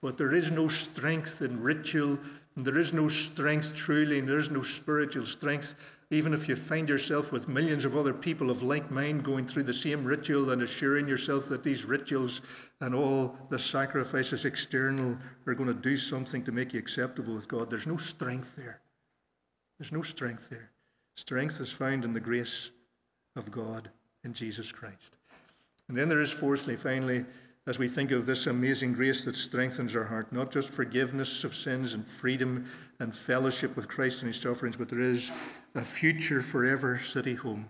But there is no strength in ritual, and there is no strength truly, and there is no spiritual strength. Even if you find yourself with millions of other people of like mind going through the same ritual and assuring yourself that these rituals and all the sacrifices external are going to do something to make you acceptable with God, there's no strength there. There's no strength there. Strength is found in the grace of God in Jesus Christ. And then there is, fourthly, finally, as we think of this amazing grace that strengthens our heart, not just forgiveness of sins and freedom and fellowship with Christ and his sufferings, but there is a future forever city home.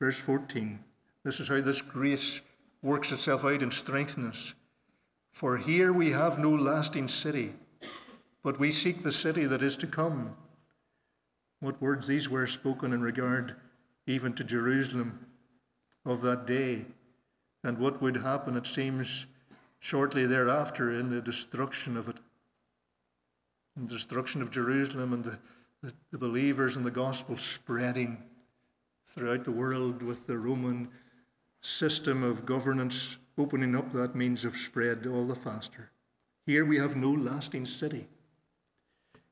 Verse 14. This is how this grace works itself out strengthens us. For here we have no lasting city, but we seek the city that is to come. What words these were spoken in regard even to Jerusalem of that day and what would happen, it seems, shortly thereafter in the destruction of it. The destruction of Jerusalem and the, the, the believers and the gospel spreading throughout the world with the Roman system of governance opening up that means of spread all the faster. Here we have no lasting city.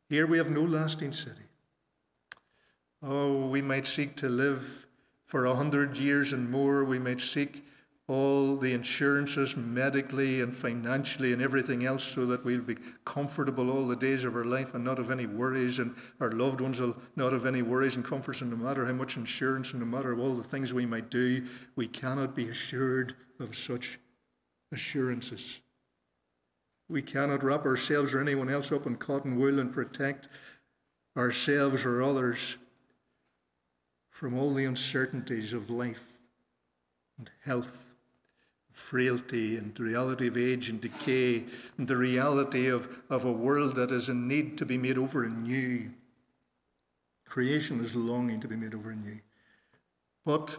Here we have no lasting city. Oh, we might seek to live for a hundred years and more. We might seek all the insurances medically and financially and everything else so that we'll be comfortable all the days of our life and not have any worries and our loved ones will not have any worries and comforts and no matter how much insurance and no matter all the things we might do we cannot be assured of such assurances we cannot wrap ourselves or anyone else up in cotton wool and protect ourselves or others from all the uncertainties of life and health frailty and the reality of age and decay and the reality of, of a world that is in need to be made over anew. Creation is longing to be made over anew. But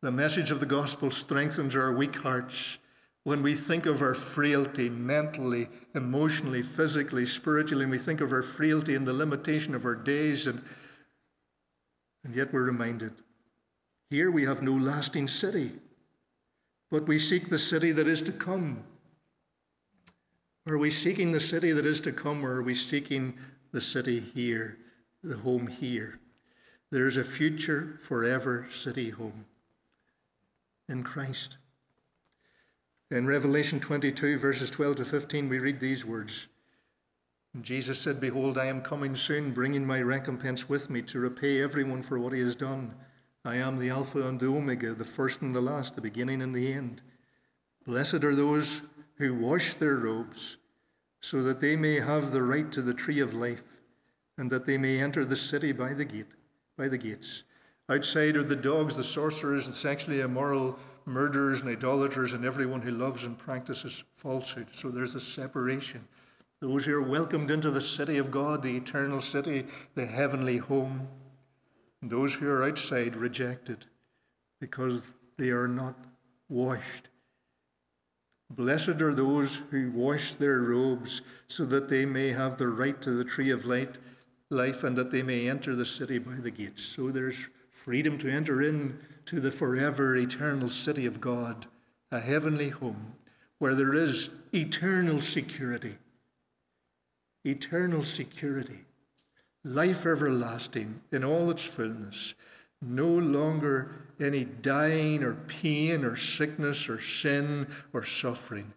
the message of the gospel strengthens our weak hearts when we think of our frailty mentally, emotionally, physically, spiritually, and we think of our frailty and the limitation of our days, and, and yet we're reminded here we have no lasting city but we seek the city that is to come. Are we seeking the city that is to come, or are we seeking the city here, the home here? There is a future forever city home in Christ. In Revelation 22, verses 12 to 15, we read these words. Jesus said, Behold, I am coming soon, bringing my recompense with me to repay everyone for what he has done. I am the Alpha and the Omega, the first and the last, the beginning and the end. Blessed are those who wash their robes, so that they may have the right to the tree of life, and that they may enter the city by the gate, by the gates. Outside are the dogs, the sorcerers, the sexually immoral, murderers and idolaters, and everyone who loves and practices falsehood. So there's a separation. Those who are welcomed into the city of God, the eternal city, the heavenly home those who are outside rejected because they are not washed Blessed are those who wash their robes so that they may have the right to the tree of light, life and that they may enter the city by the gates. So there's freedom to enter in to the forever eternal city of God, a heavenly home where there is eternal security. Eternal security. Life everlasting in all its fullness. No longer any dying or pain or sickness or sin or suffering.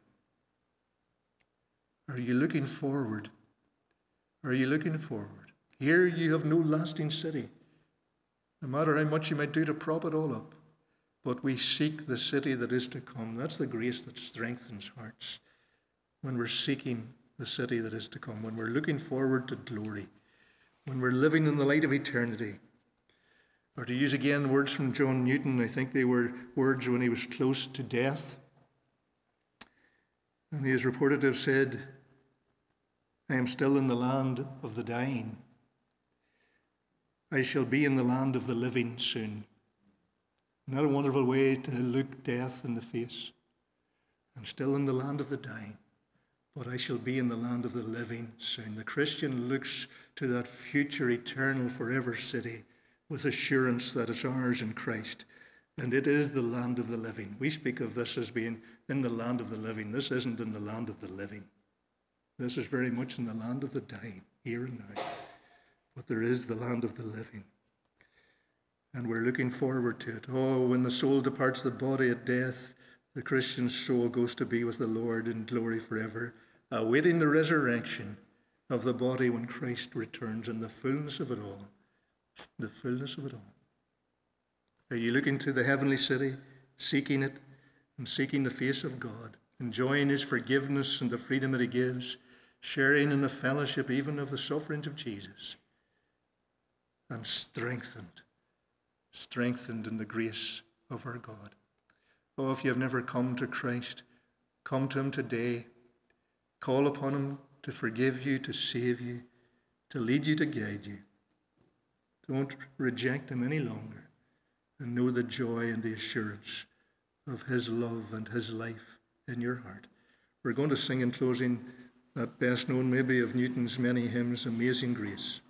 Are you looking forward? Are you looking forward? Here you have no lasting city, no matter how much you might do to prop it all up. But we seek the city that is to come. That's the grace that strengthens hearts when we're seeking the city that is to come, when we're looking forward to glory, when we're living in the light of eternity. Or to use again words from John Newton, I think they were words when he was close to death. And he is reported to have said, I am still in the land of the dying. I shall be in the land of the living soon. That a wonderful way to look death in the face? I'm still in the land of the dying, but I shall be in the land of the living soon. The Christian looks to that future, eternal, forever city with assurance that it's ours in Christ. And it is the land of the living. We speak of this as being in the land of the living. This isn't in the land of the living. This is very much in the land of the dying, here and now. But there is the land of the living. And we're looking forward to it. Oh, when the soul departs the body at death, the Christian soul goes to be with the Lord in glory forever, Uh, awaiting the resurrection of the body when Christ returns in the fullness of it all the fullness of it all. Are you looking to the heavenly city, seeking it, and seeking the face of God, enjoying His forgiveness and the freedom that He gives, sharing in the fellowship even of the sufferings of Jesus, and strengthened, strengthened in the grace of our God? Oh, if you have never come to Christ, come to Him today. Call upon Him to forgive you, to save you, to lead you, to guide you. Don't reject him any longer and know the joy and the assurance of his love and his life in your heart. We're going to sing in closing that best known, maybe, of Newton's many hymns, Amazing Grace.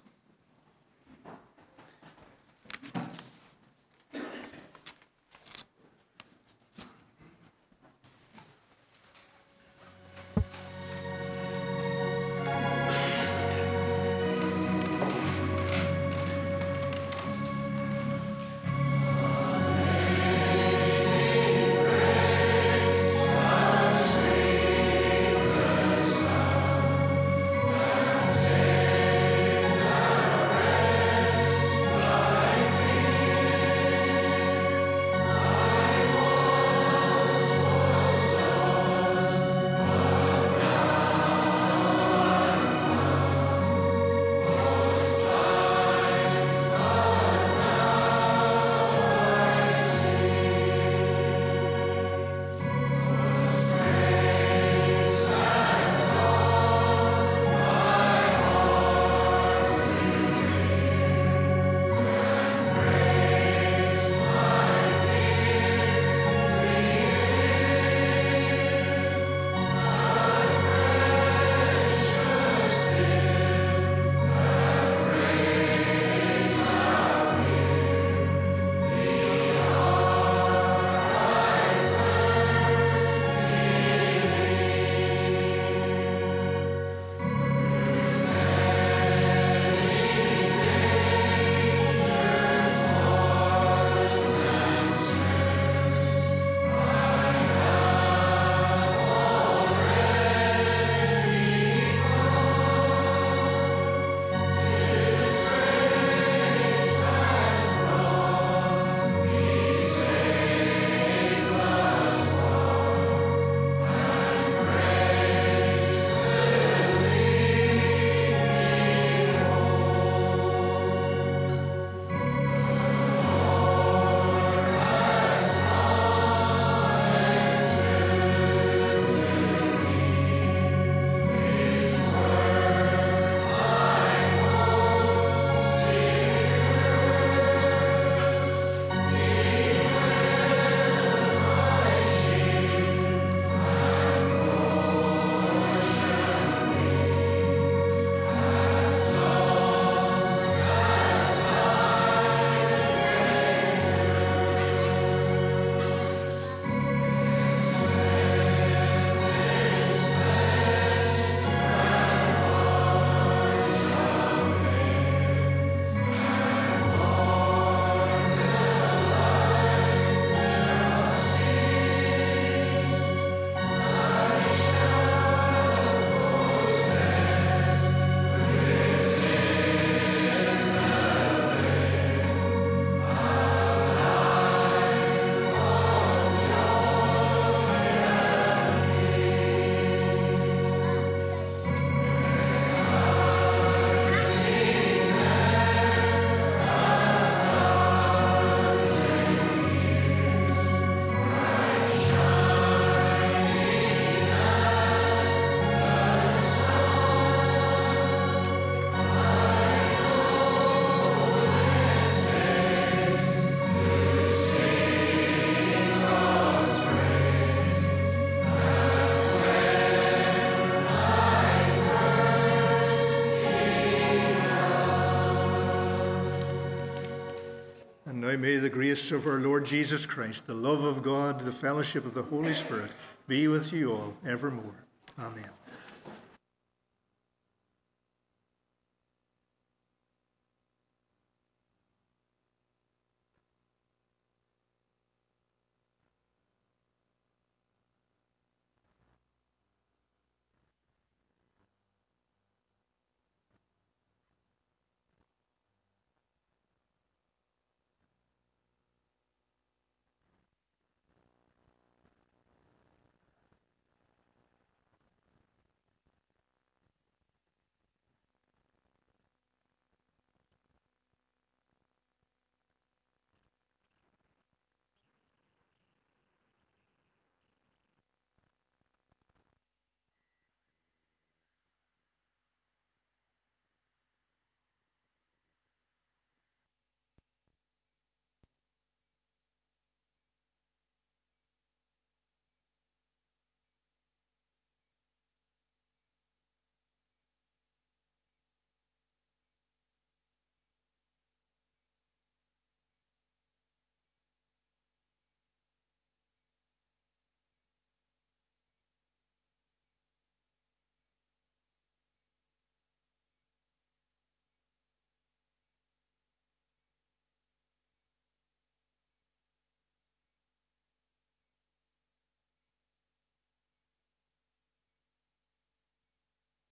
Grace of our Lord Jesus Christ, the love of God, the fellowship of the Holy Spirit be with you all evermore. Amen.